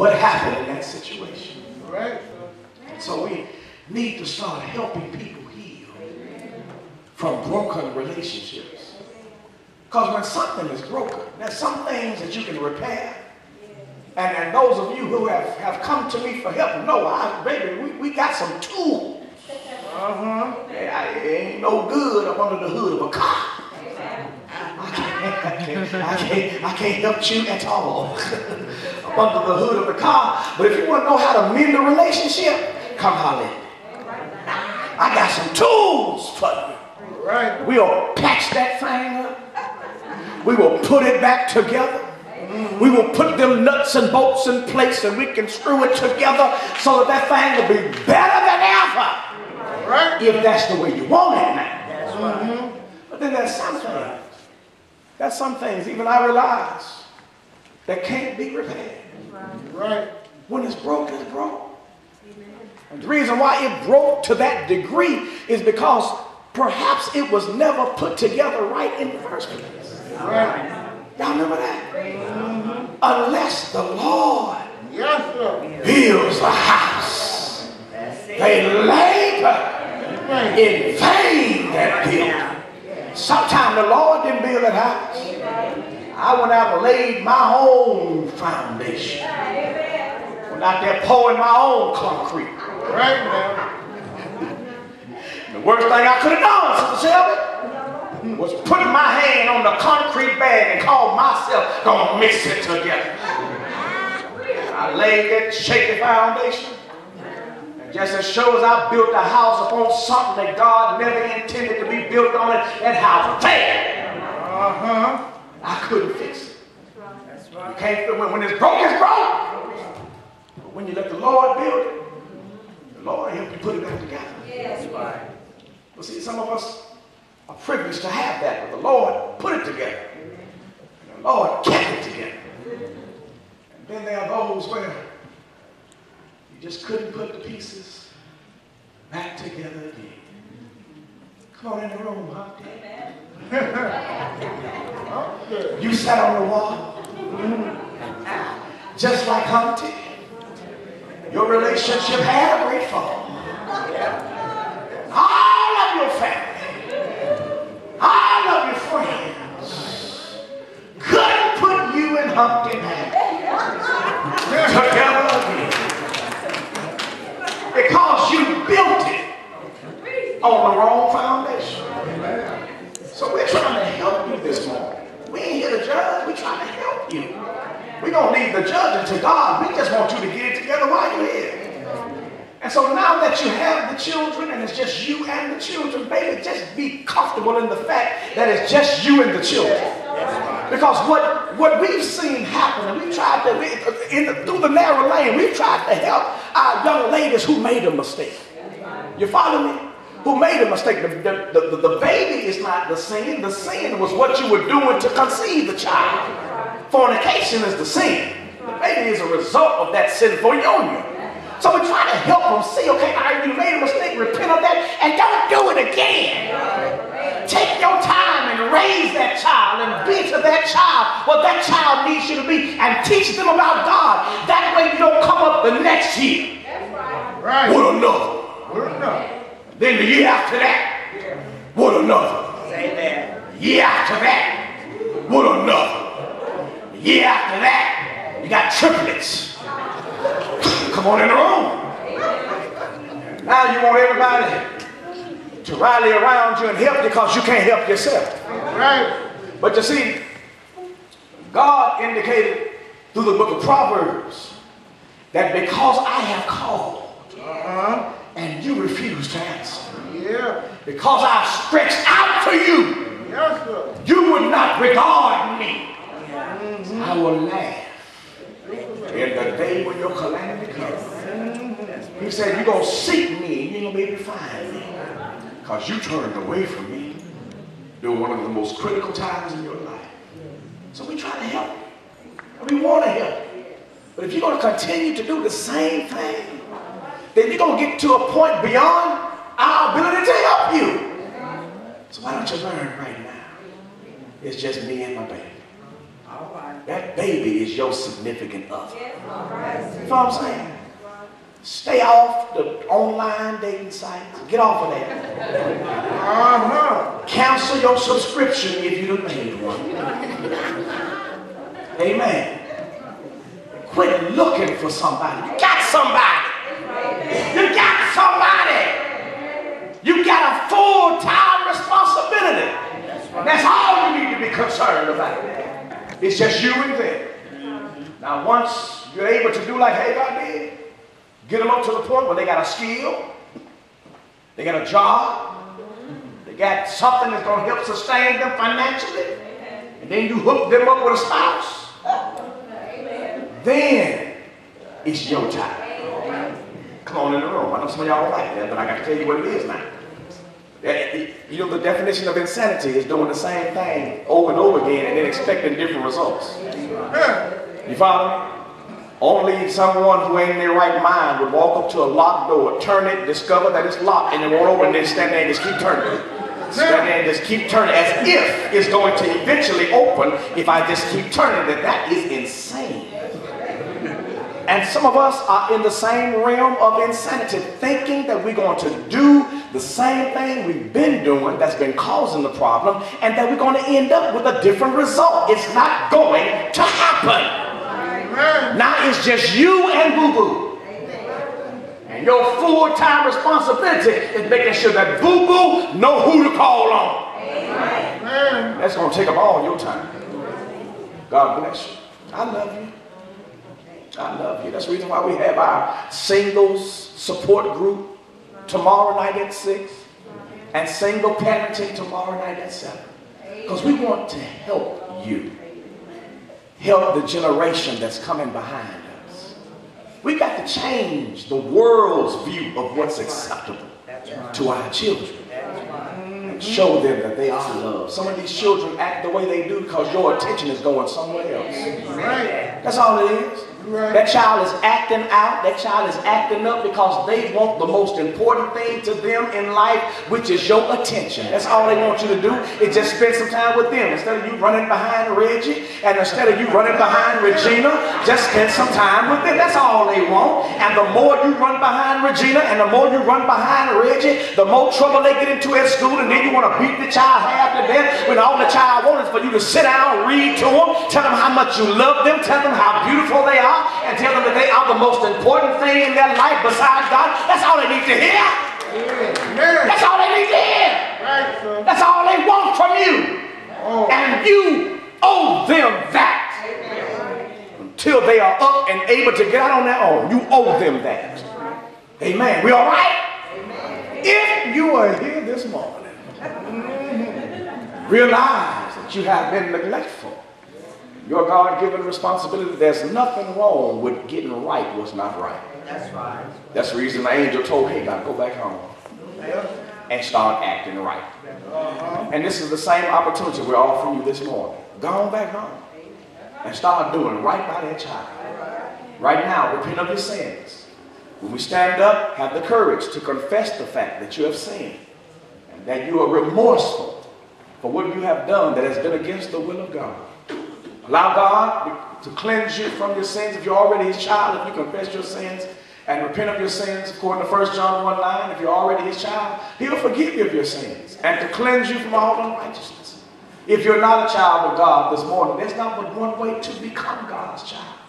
what happened in that situation. Right. So we need to start helping people heal from broken relationships. Because when something is broken, there's some things that you can repair. And, and those of you who have, have come to me for help know, I, baby, we, we got some tools. Uh-huh. It ain't no good up under the hood of a car. I can't, I can't, I can't, I can't help you at all up under the hood of the car. But if you want to know how to mend a relationship, come holler. I got some tools for you. Right. We'll patch that thing up. We will put it back together. We will put them nuts and bolts in place and we can screw it together so that that thing will be better than ever. Right. If that's the way you want it now. But then there's some things. There's some things, even I realize, that can't be repaired. Right. When it's broke, it's broke. And the reason why it broke to that degree is because perhaps it was never put together right in the first place. Right. Y'all remember that? Mm-hmm. Unless the Lord Yes, sir. builds the house, they labor in vain that build. Sometime the Lord didn't build that house. I went out and laid my own foundation. Went out there pouring my own concrete. Right now. The worst thing I could have done, Sister Shelby, was put my hand on the concrete bag and call myself gonna mix it together. I laid that shaky foundation. And just as sure as I built a house upon something that God never intended to be built on it, that house failed. Uh-huh. I couldn't fix it. That's right. You can't, when, when it's broke, it's broke. But when you let the Lord build it, the Lord help you put it back together. Yes. That's right. But see, some of us are privileged to have that, but the Lord put it together. And the Lord kept it together. And then there are those where you just couldn't put the pieces back together again. Come on in the room, huh? Okay. You sat on the wall. Just like Humpty. Your relationship had a great fall. All of your family, all of your friends couldn't put you and Humpty back together again. Because you built it on the wrong foundation. So we're trying to help you this morning. We ain't here to judge, we're trying to help you. We don't need the judging to God. We just want you to get it together while you're here. And so now that you have the children and it's just you and the children, baby, just be comfortable in the fact that it's just you and the children. Because what, what we've seen happen, and we've tried to, in the, through the narrow lane, we've tried to help our young ladies who made a mistake. You follow me? Who made a mistake? The, the, the, the baby is not the sin. The sin was what you were doing to conceive the child. Fornication is the sin. The baby is a result of that sinful union. So we try to help them see, okay, right, you made a mistake, repent of that, and don't do it again. Take your time and raise that child and be to that child what that child needs you to be and teach them about God. That way you don't come up the next year Right. with another. Good enough. Then the year after that, what another? Say that. Year after that, what another? Year after that, you got triplets. Come on in the room. Now you want everybody to rally around you and help you because you can't help yourself. Right. But you see, God indicated through the book of Proverbs that because I have called. And you refuse to answer, Yeah. because I've stretched out to you Yes, sir. you would not regard me. Mm-hmm. I will laugh in the day when your calamity comes. He said, You're going to seek me and you're going to be able to find me because you turned away from me during one of the most critical times in your life. So we try to help. And we want to help. But if you're going to continue to do the same thing, then you're going to get to a point beyond our ability to help you. So why don't you learn right now? It's just me and my baby. All right. That, baby is your significant other. You know what I'm saying? Stay off the online dating sites. Get off of that. Uh-huh. Cancel your subscription if you don't need one. Amen. Quit looking for somebody. You got somebody. That's all you need to be concerned about. It's just you and them. Now, once you're able to do like Hagar did, get them up to the point where they got a skill, they got a job, they got something that's going to help sustain them financially, and then you hook them up with a spouse, then it's your time. Come on in the room. I know some of y'all don't like that, but I got to tell you what it is now. You know, the definition of insanity is doing the same thing over and over again and then expecting different results. You follow me? Only someone who ain't in their right mind would walk up to a locked door, turn it, discover that it's locked, and then won't open, and then stand there and just keep turning. Stand there and just keep turning as if it's going to eventually open if I just keep turning it. That is insane. And some of us are in the same realm of insanity, thinking that we're going to do the same thing we've been doing that's been causing the problem, and that we're going to end up with a different result. It's not going to happen. Amen. Now it's just you and Boo Boo. And your full-time responsibility is making sure that Boo Boo know who to call on. Amen. That's going to take up all your time. God bless you. I love you. I love you. That's the reason why we have our singles support group tomorrow night at 6 and single parenting tomorrow night at 7. Because we want to help you. Help the generation that's coming behind us. We got to change the world's view of what's acceptable to our children. And show them that they are loved. Some of these children act the way they do because your attention is going somewhere else. Right. That's all it is. Right. That child is acting out. That child is acting up because they want the most important thing to them in life, which is your attention. That's all they want you to do is just spend some time with them. Instead of you running behind Reggie and instead of you running behind Regina, just spend some time with them. That's all they want. And the more you run behind Regina and the more you run behind Reggie, the more trouble they get into at school. And then you want to beat the child half to death when all the child wants is for you to sit down, read to them, tell them how much you love them, tell them how beautiful they are, and tell them that they are the most important thing in their life besides God. That's all they need to hear. Amen. That's all they need to hear. Right. That's all they want from you. Oh. And you owe them that. Until they are up and able to get out on their own. You owe them that. Amen. We all right? If you are here this morning, realize that you have been neglectful. Your God-given responsibility, there's nothing wrong with getting right what's not right. That's right. That's the reason the angel told Hagar, go back home and start acting right. Uh-huh. And this is the same opportunity we're offering you this morning. Go on back home and start doing right by that child. Right now, repent of your sins. When we stand up, have the courage to confess the fact that you have sinned and that you are remorseful for what you have done that has been against the will of God. Allow God to cleanse you from your sins. If you're already his child, if you confess your sins and repent of your sins, according to 1 John 1 9, if you're already his child, he'll forgive you of your sins and to cleanse you from all unrighteousness. If you're not a child of God this morning, there's not but one way to become God's child.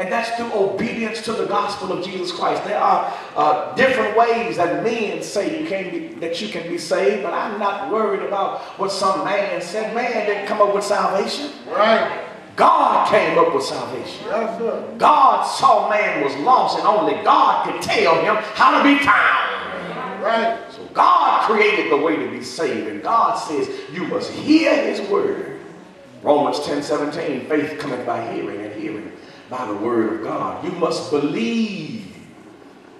And that's through obedience to the gospel of Jesus Christ. There are uh, different ways that men say you can be, that you can be saved, but I'm not worried about what some man said. Man didn't come up with salvation. Right. God came up with salvation. Yes, sir. God saw man was lost, and only God could tell him how to be found. Right. So God created the way to be saved, and God says you must hear his word. Romans 10 17, faith cometh by hearing, and hearing by the word of God. You must believe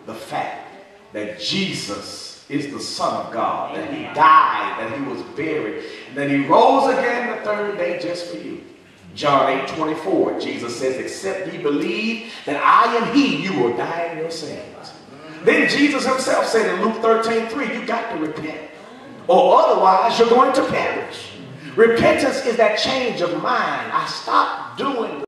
the fact that Jesus is the Son of God, that he died, that he was buried, and that he rose again the third day just for you. John 8 24, Jesus says, Except ye believe that I am he, you will die in your sins. Then Jesus himself said in Luke 13 3, you got to repent, or otherwise you're going to perish. Repentance is that change of mind. I stop doing